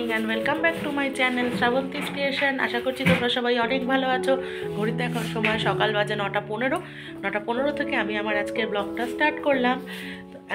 Morning and welcome back to my channel Srabanti's creation আশা করছি তোমরা সবাই অনেক ভালো আছো। ঘড়িতে এখন সময় সকাল বাজে নটা পনেরো। নটা পনেরো থেকে আমি আমার আজকের ব্লগটা স্টার্ট করলাম।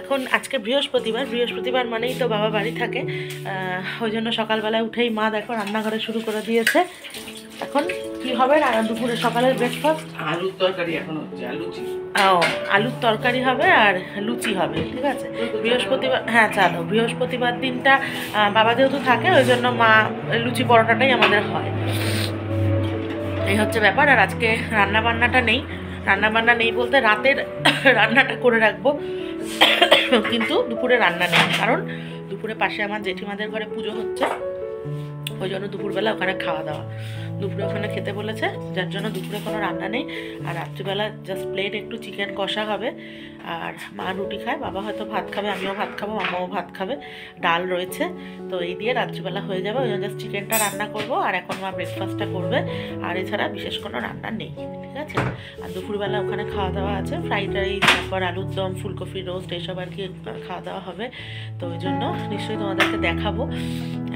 এখন আজকে বৃহস্পতিবার। বৃহস্পতিবার মানেই তো বাবা বাড়ি থাকে। ওই জন্য সকালবেলায় উঠেই মা দেখো রান্নাঘরে শুরু করে দিয়েছে। এখন কি হবে? দুপুরে সকালের ব্রেকফাস্ট আলুর তরকারি এখন হচ্ছে চিপস ও আলুর তরকারি হবে আর লুচি হবে ঠিক আছে? বৃহস্পতিবার হ্যাঁ চালো বৃহস্পতিবার দিনটা বাবা যেহেতু থাকে ওই জন্য মা লুচি পরোটাটাই আমাদের হয়। এই হচ্ছে ব্যাপার আর আজকে রান্না বান্নাটা নেই। রান্না বান্না নেই বলতে রাতের রান্নাটা করে রাখব। কিন্তু দুপুরে রান্না নেই কারণ দুপুরে পাশে আমার জেঠিমাদের ঘরে পুজো হচ্ছে। ওই জন্য দুপুরবেলা ওখানে খাওয়া দাওয়া। দুপুরে ওখানে খেতে বলেছে, যার জন্য দুপুরে কোনো রান্না নেই। আর রাত্রিবেলা জাস্ট প্লেন একটু চিকেন কষা হবে। আর মা রুটি খায়, বাবা হয়তো ভাত খাবে, আমিও ভাত খাব, মামাও ভাত খাবে। ডাল রয়েছে, তো এই দিয়ে রাত্রিবেলা হয়ে যাবে। ওই জন্য জাস্ট চিকেনটা রান্না করব, আর এখন মা ব্রেকফাস্টটা করবে। আর এছাড়া বিশেষ কোনো রান্না নেই, ঠিক আছে? আর দুপুরবেলা ওখানে খাওয়া দাওয়া আছে ফ্রাইড রাইস তারপর আলুর দম ফুলকপি রোস্ট এইসব আর কি খাওয়া দাওয়া হবে। তো ওই জন্য নিশ্চয়ই তোমাদেরকে দেখাবো।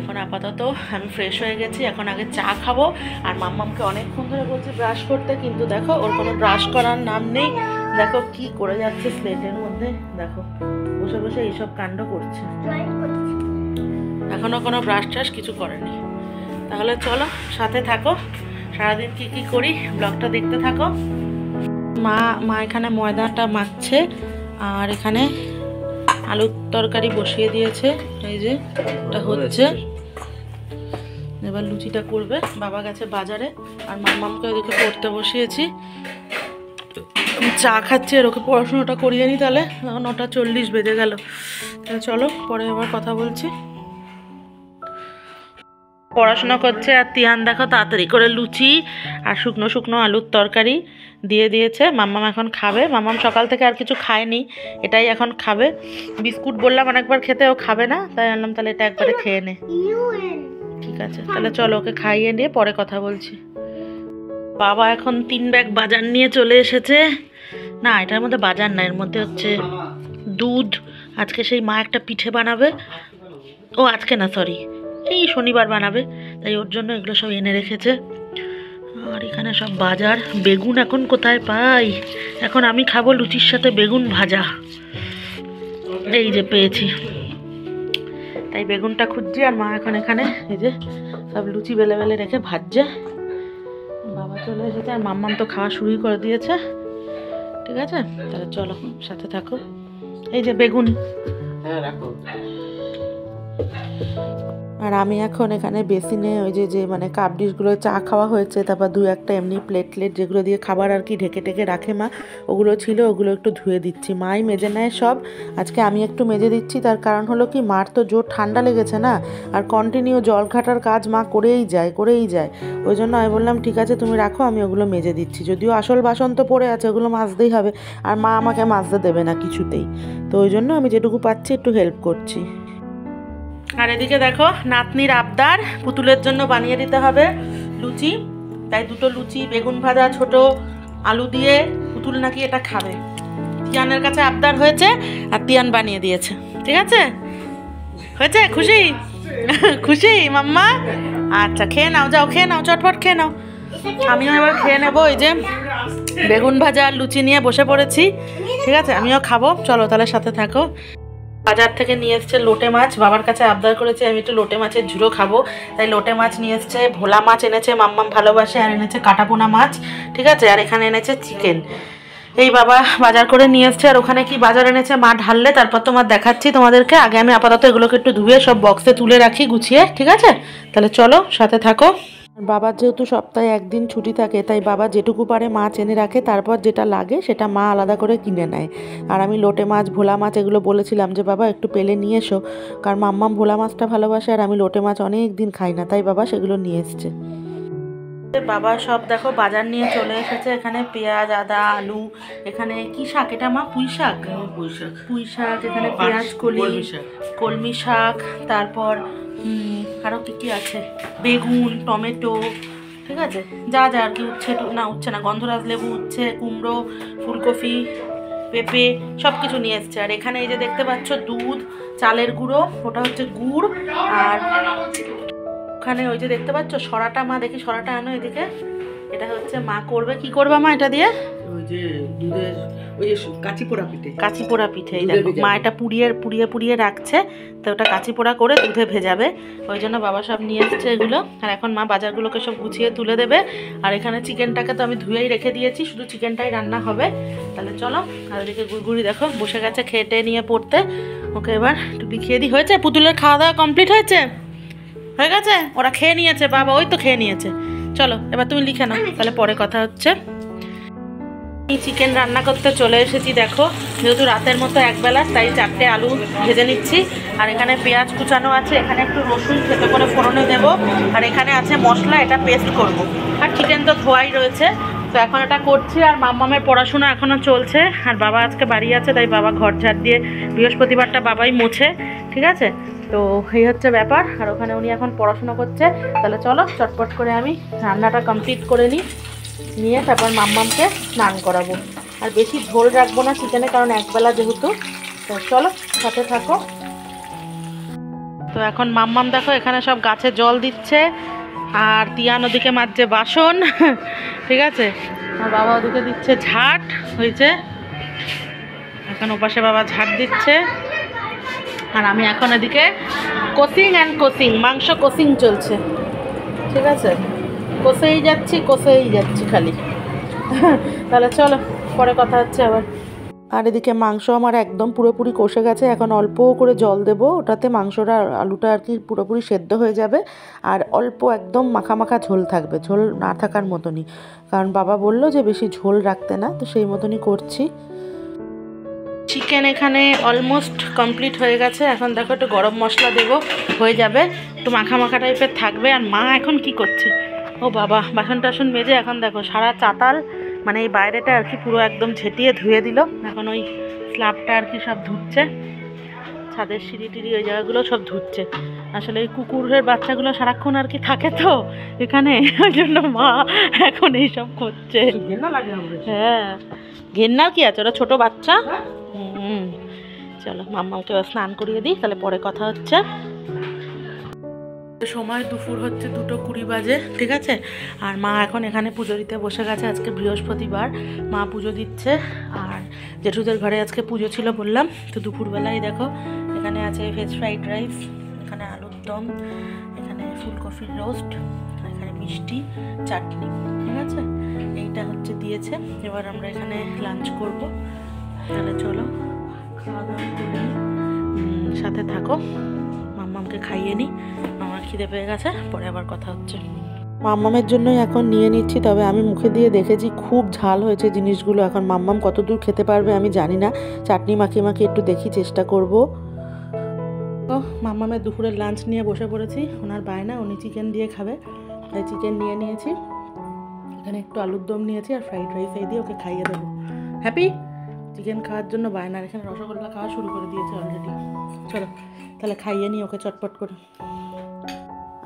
এখন আপাতত আমি ফ্রেশ হয়ে গেছি এখন আগে চা খাব। আর মাম্মামকে অনেকক্ষণ ধরে বলছি ব্রাশ করতে কিন্তু দেখো ওর কোনো ব্রাশ করার নাম নেই। দেখো কি করে যাচ্ছে স্লেটের মধ্যে। দেখো বসে বসে এইসব কাণ্ড করছে। এখনও কোনো ব্রাশ ট্রাশ কিছু করেনি। তাহলে চলো সাথে থাকো। সারাদিন কি কি করি ব্লগটা দেখতে থাকো। মা মা এখানে ময়দাটা মাখছে আর এখানে আলুর তরকারি বসিয়ে দিয়েছে। এই যে এটা হচ্ছে। এবার লুচিটা করবে বাবা গেছে বাজারে আর মামামকে ওদিকে পড়তে বসিয়েছি। চা খাচ্ছি আর ওকে পড়াশোনাটা করিয়ে নিই তাহলে। নটা চল্লিশ বেজে গেল। তাহলে চলো, পরে আবার কথা বলছি। পড়াশোনা করছে আর তিয়ান দেখো তাড়াতাড়ি করে লুচি আর শুকনো শুকনো আলুর তরকারি দিয়ে দিয়েছে। মাম্মাম এখন খাবে। মাম্মাম সকাল থেকে আর কিছু খায়নি, এটাই এখন খাবে। বিস্কুট বললাম অনেকবার খেতে, ও খাবে না। তাই আনলাম তাহলে এটা একবারে খেয়ে নে। ঠিক আছে, তাহলে চলো ওকে খাইয়ে নিয়ে পরে কথা বলছি। বাবা এখন তিন ব্যাগ বাজার নিয়ে চলে এসেছে। না, এটার মধ্যে বাজার না, এর মধ্যে হচ্ছে দুধ। আজকে সেই মা একটা পিঠে বানাবে। ও, আজকে না সরি এই শনিবার বানাবে, তাই ওর জন্য এগুলো সব এনে রেখেছে। আর এখানে সব বাজার। বেগুন এখন কোথায় পাই? এখন আমি খাব লুচির সাথে বেগুন ভাজা। এই যে পেয়েছি। তাই বেগুনটা খুঁজছি আর মা এখন এখানে এই যে সব লুচি বেলে বেলে রেখে ভাজছে। বাবা চলে এসেছে আর মাম্মাম তো খাওয়া শুরুই করে দিয়েছে। ঠিক আছে? তাহলে চলো, সাথে থাকো। এই যে বেগুন। হ্যাঁ রাখো। আর আমি এখন এখানে বেসিনে ওই যে যে মানে কাপ ডিশগুলো চা খাওয়া হয়েছে, তারপর দু একটা এমনি প্লেট প্লেট যেগুলো দিয়ে খাবার আর কি ঢেকে ঢেকে রাখে মা, ওগুলো ছিল, ওগুলো একটু ধুয়ে দিচ্ছি। মাই মেজে নেয় সব, আজকে আমি একটু মেজে দিচ্ছি, তার কারণ হলো কি মার তো জোর ঠান্ডা লেগেছে না, আর কন্টিনিউ জল ঘাটার কাজ মা করেই যায় করেই যায়। ওই জন্য আমি বললাম, ঠিক আছে, তুমি রাখো, আমি ওগুলো মেজে দিচ্ছি। যদিও আসল বাসন তো পড়ে আছে, ওগুলো মাজতেই হবে, আর মা আমাকে মাজতে দেবে না কিছুতেই। তো ওই জন্য আমি যেটুকু পাচ্ছি একটু হেল্প করছি। আর এদিকে দেখো, নাতনির আবদার পুতুলের জন্য বানিয়ে দিতে হবে লুচি। তাই দুটো লুচি, বেগুন ভাজা, ছোট আলু দিয়ে পুতুল নাকি এটা খাবে। তিয়ানের কাছে আবদার হয়েছে আর তিয়ান বানিয়ে দিয়েছে। ঠিক আছে? হয়েছে? খুশি? খুশি, মাম্মা? আচ্ছা খেয়ে নাও, যাও, খেয়ে নাও, চটপট খেয়ে নাও। আমিও এবার খেয়ে নেব, এই যে বেগুন ভাজা আর লুচি নিয়ে বসে পড়েছি। ঠিক আছে? আমিও খাব। চলো তাহলে সাথে থাকো। বাজার থেকে নিয়ে এসছে লোটে মাছ। বাবার কাছে আবদার করেছে, আমি একটু লোটে মাছের ঝুড়ো খাব। তাই লোটে মাছ নিয়ে এসছে, ভোলা মাছ এনেছে, মাম্মাম ভালোবাসে, আর এনেছে কাটাপোনা মাছ, ঠিক আছে? আর এখানে এনেছে চিকেন। এই বাবা বাজার করে নিয়ে এসছে, আর ওখানে কি বাজার এনেছে মা ঢাললে, তারপর তোমার দেখাচ্ছি তোমাদেরকে। আগে আমি আপাতত এগুলোকে একটু ধুয়ে সব বক্সে তুলে রাখি, গুছিয়ে, ঠিক আছে? তাহলে চলো, সাথে থাকো। বাবার যেহেতু সপ্তাহে একদিন ছুটি থাকে তাই বাবা যেটুকু পারে মাছ এনে রাখে তারপর যেটা লাগে সেটা মা আলাদা করে কিনে নেয়। আর আমি লোটে মাছ ভোলা মাছ এগুলো বলেছিলাম যে বাবা একটু পেলে নিয়ে এসো। কারণ মাম্মাম ভোলা মাছটা ভালোবাসে আর আমি লোটে মাছ অনেক দিন খাই না তাই বাবা সেগুলো নিয়ে এসছে। বাবা সব দেখো বাজার নিয়ে চলে এসেছে। এখানে পেঁয়াজ আদা আলু এখানে কি শাক? এটা মা পুঁই শাক? পুঁই শাক। পুঁই শাক এখানে পেঁয়াজ কলি কলমি শাক। তারপর আরও কী কী আছে? বেগুন, টমেটো, ঠিক আছে? যা যা আর কি উচ্ছে না উচ্ছে না, গন্ধরাজ লেবু, উচ্ছে, কুমড়ো, ফুলকপি, পেঁপে সব কিছু নিয়ে এসছে। আর এখানে এই যে দেখতে পাচ্ছ দুধ, চালের গুঁড়ো, ওটা হচ্ছে গুড়, আর ওখানে ওই যে দেখতে পাচ্ছ সরাটা মা, দেখি সরাটা আনো এদিকে। এটা হচ্ছে মা করবে। কি করবে মা এটা দিয়ে? ওই যে দুধের ওই যে কাঁচি পোড়া পিঠে কাঁচি পোড়া পিঠে মা এটা পুড়িয়ে পুড়িয়ে পুড়িয়ে রাখছে তো ওটা কাঁচি পোড়া করে দুধে ভেজাবে। ওই জন্য বাবা সব নিয়ে এসছে এগুলো। আর এখন মা বাজারগুলোকে সব গুছিয়ে তুলে দেবে। আর এখানে চিকেনটাকে তো আমি ধুয়েই রেখে দিয়েছি শুধু চিকেনটাই রান্না হবে। তাহলে চলো আর ওদিকে গুড়গুড়ি দেখো বসে গেছে খেটে নিয়ে পড়তে। ওকে এবার একটু লিখিয়ে দিই। হয়েছে? পুতুলের খাওয়া দাওয়া কমপ্লিট হয়েছে? হয়ে গেছে? ওরা খেয়ে নিয়েছে বাবা ওই তো খেয়ে নিয়েছে। চলো এবার তুমি লিখে নাও তাহলে পরে কথা হচ্ছে। চিকেন রান্না করতে চলে এসেছি, দেখো। যেহেতু রাতের মতো একবেলা, তাই চারটে আলু ভেজে নিচ্ছি। আর এখানে পেঁয়াজ কুচানো আছে, এখানে একটু রসুন খেতে করে ফোড়নে দেব। আর এখানে আছে মশলা, এটা পেস্ট করব। আর চিকেন তো ধোয়াই রয়েছে, তো এখন এটা করছি। আর মাম্মামের পড়াশোনা এখনও চলছে। আর বাবা আজকে বাড়ি আছে, তাই বাবা ঘর ঝাড় দিয়ে বৃহস্পতিবারটা বাবাই মুছে, ঠিক আছে? তো এই হচ্ছে ব্যাপার। আর ওখানে উনি এখন পড়াশোনা করছে। তাহলে চলো, চটপট করে আমি রান্নাটা কমপ্লিট করে নিই। নিয়ে তারপর মাম্মামকে স্নান করাবো। আর বেশি ঝোল রাখব না চিকেনে, কারণ একবেলা যেহেতু। তো চলো, সাথে থাকো। তো এখন মাম্মাম দেখো, এখানে সব গাছে জল দিচ্ছে, আর তিয়ান ওদিকে মারছে বাসন, ঠিক আছে? আর বাবা ওদিকে দিচ্ছে ঝাট, হয়েছে? এখন ওপাশে বাবা ঝাট দিচ্ছে। আর আমি এখন এদিকে কোচিং অ্যান্ড কোচিং মাংস কোচিং চলছে। ঠিক আছে? কষেই যাচ্ছি কষেই যাচ্ছি খালি। তাহলে চলো পরে কথা হচ্ছে আবার। আর এদিকে মাংস আমার একদম পুরোপুরি কষে গেছে এখন অল্প করে জল দেব ওটাতে মাংসটা আলুটা আর কি পুরোপুরি সেদ্ধ হয়ে যাবে আর অল্প একদম মাখা মাখা ঝোল থাকবে ঝোল না থাকার মতনই। কারণ বাবা বলল যে বেশি ঝোল রাখতে না তো সেই মতনই করছি। চিকেন এখানে অলমোস্ট কমপ্লিট হয়ে গেছে এখন দেখো একটু গরম মশলা দেবো হয়ে যাবে। একটু মাখা মাখা টাইপের থাকবে আর মা এখন কি করছে? ও বাবা বাসন টাসন মেজে। এখন দেখো সারা চাতাল মানে এই বাইরেটা আর কি পুরো একদম ঝেঁটিয়ে ধুয়ে দিল। এখন ওই স্ল্যাবটা আর কি সব ধুচ্ছে। ছাদের সিঁড়ি টিড়ি ওই জায়গাগুলো সব ধুচ্ছে। আসলে এই কুকুরের বাচ্চাগুলো সারাক্ষণ আর কি থাকে তো এখানে ওই জন্য মা এখন এইসব করছে। হ্যাঁ। ঘেন্নার কি আছে? ওরা ছোট বাচ্চা? হুম। চলো মাম্মাকে স্নান করিয়ে দিই তাহলে পরে কথা হচ্ছে। সময় দুপুর হচ্ছে দুটো কুড়ি বাজে, ঠিক আছে? আর মা এখন এখানে পুজো দিতে বসে গেছে, আজকে বৃহস্পতিবার। মা পুজো দিচ্ছে, আর জেঠুদের ঘরে আজকে পুজো ছিল বললাম। তো দুপুরবেলায় দেখো, এখানে আছে ভেজ ফ্রাইড রাইস এখানে আলুর দম, এখানে ফুলকপির রোস্ট এখানে মিষ্টি, চাটনি, ঠিক আছে? এইটা হচ্ছে দিয়েছে। এবার আমরা এখানে লাঞ্চ করব। তাহলে চলো, খাওয়া দাওয়া করে। সাথে থাকো, মাম্মামকে খাইয়ে নিই খিদে পেয়ে গেছে, পরে আবার কথা হচ্ছে। মাম্মামের জন্যই এখন নিয়ে নিচ্ছি, তবে আমি মুখে দিয়ে দেখেছি খুব ঝাল হয়েছে জিনিসগুলো। এখন মাম্মাম কতদূর খেতে পারবে আমি জানি না। চাটনি মাখিয়ে মাখিয়ে একটু দেখি চেষ্টা করব। ও মাম্মামের দুপুরের লাঞ্চ নিয়ে বসে পড়েছি। ওনার বায়না, উনি চিকেন দিয়ে খাবে। তাই চিকেন নিয়ে নিয়েছি। এখানে একটু আলুর দম নিয়েছি আর ফ্রাইড রাইস এই দিয়ে ওকে খাইয়ে দেবো। হ্যাপি চিকেন খাওয়ার জন্য বায়নার এখানে রসগোল্লা খাওয়া শুরু করে দিয়েছে অলরেডি চলো, তাহলে খাইয়ে নিই, ওকে চটপট করে।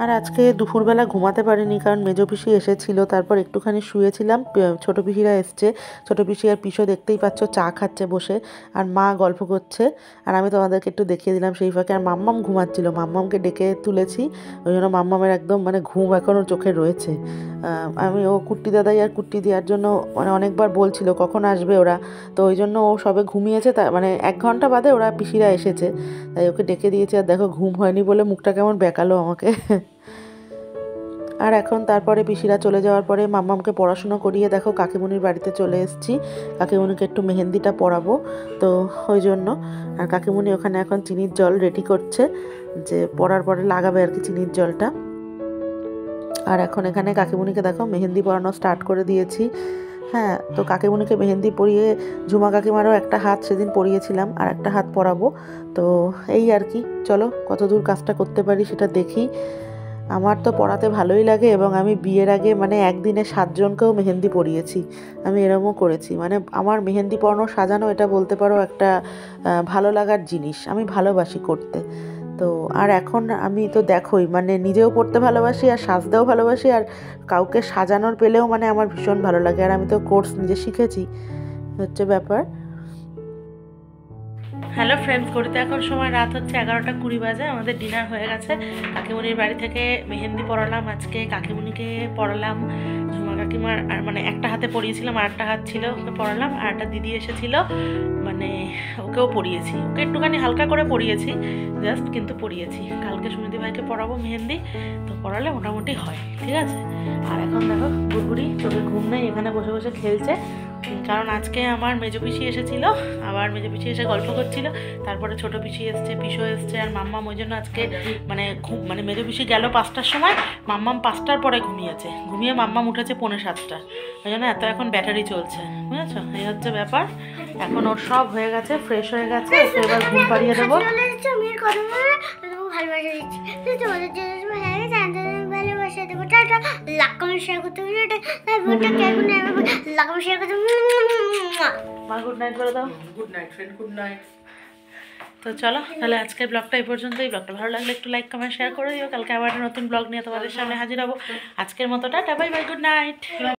আর আজকে দুপুরবেলা ঘুমাতে পারিনি, কারণ মেজো পিসি এসেছিল। তারপর একটুখানি শুয়েছিলাম ছোটো পিসিরা এসছে। ছোটো পিসি আর পিসো দেখতেই পাচ্ছ, চা খাচ্ছে বসে, আর মা গল্প করছে। আর আমি তোমাদেরকে একটু দেখিয়ে দিলাম সেই ফাঁকে। আর মাম্মাম ঘুমাচ্ছিল, মাম্মামকে ডেকে তুলেছি। ওই জন্য মাম্মামের একদম মানে ঘুম এখনও চোখে রয়েছে। আমি ও কুট্টি দাদাই আর কুট্টি দেওয়ার জন্য মানে অনেকবার বলছিল, কখন আসবে ওরা? তো ওই জন্য ও সবে ঘুমিয়েছে, তা মানে এক ঘণ্টা বাদে ওরা পিসিরা এসেছে। তাই ওকে ডেকে দিয়েছে, আর দেখো, ঘুম হয়নি বলে মুখটা কেমন বেকালো আমাকে। আর এখন তারপরে পিসিরা চলে যাওয়ার পরে মাম্মামকে পড়াশুনো করিয়ে দেখো কাকিমুনির বাড়িতে চলে এসেছি। কাকিমুনিকে একটু মেহেন্দিটা পরাবো, তো ওই জন্য। আর কাকিমুনি ওখানে এখন চিনির জল রেডি করছে, যে পরার পরে লাগাবে আর কি চিনির জলটা। আর এখন এখানে কাকিমুনিকে দেখো, মেহেন্দি পরানো স্টার্ট করে দিয়েছি। হ্যাঁ তো কাকিমুনিকে মেহেন্দি পরিয়ে, ঝুমা কাকিমারও একটা হাত সেদিন পরিয়েছিলাম, আর একটা হাত পরাবো। তো এই আর কি, চলো কতদূর কাজটা করতে পারি সেটা দেখি। আমার তো পড়াতে ভালোই লাগে এবং আমি বিয়ের আগে মানে একদিনে সাতজনকেও মেহেন্দি পরিয়েছি। আমি এরমও করেছি মানে আমার মেহেন্দি পরানো সাজানো এটা বলতে পারো একটা ভালো লাগার জিনিস। আমি ভালোবাসি করতে। তো আর এখন আমি তো দেখোই মানে নিজেও পড়তে ভালোবাসি আর সাজতেও ভালোবাসি আর কাউকে সাজানোর পেলেও মানে আমার ভীষণ ভালো লাগে। আর আমি তো কোর্স নিজে শিখেছি, হচ্ছে ব্যাপার। হ্যালো ফ্রেন্ডস ঘড়িতে এখন সময় রাত হচ্ছে এগারোটা কুড়ি বাজে, আমাদের ডিনার হয়ে গেছে। কাকিমুনির বাড়ি থেকে মেহেন্দি পড়ালাম আজকে কাকিমুনিকে পড়ালাম কাকিমার আর মানে একটা হাতে পড়িয়েছিলাম আর একটা হাত ছিল ওকে পড়ালাম আর একটা দিদি এসেছিল মানে ওকেও পড়িয়েছি ওকে একটুখানি হালকা করে পড়িয়েছি জাস্ট কিন্তু পড়িয়েছি কালকে সুমিতি ভাইকে পড়াবো মেহেন্দি, তো পড়ালে মোটামুটি হয়, ঠিক আছে? আর এখন দেখো গুড়গুড়ি চোখে ঘুম নেই, এখানে বসে বসে খেলছে। কারণ আজকে আমার মেজো পিসি এসেছিল আবার মেজো পিসি এসে গল্প করছিল তারপরে ছোট পিসি এসছে পিসো এসছে আর মাম্মাম ওই জন্য আজকে মানে ঘুম মানে মেজো পিসি গেল পাঁচটার সময় মাম্মাম পাঁচটার পরে ঘুমিয়েছে ঘুমিয়ে মাম্মাম উঠেছে পৌনে সাতটা ওই জন্য এত এখন ব্যাটারি চলছে বুঝেছ এই হচ্ছে ব্যাপার এখন ওর সব হয়ে গেছে ফ্রেশ হয়ে গেছে এবার ঘুম পাড়িয়ে দেবো ভালোবাসা দিচ্ছি ভালোবাসা দেবো টাটা লাখ কমেন্ট শেয়ার করতে হবে। এটা ভিডিওটা কেমন লাখ কমেন্ট শেয়ার করতে মা গুড নাইট বলে দাও। Good night friend good night তো চলো তাহলে আজকের ব্লগটা এই পর্যন্তই। ব্লগটা ভালো লাগলে একটু লাইক কমেন্ট শেয়ার করে দিও কালকে আবার একটা নতুন ব্লগ নিয়ে তোমাদের সামনে হাজির হব। আজকের মতোটা tata bye bye good night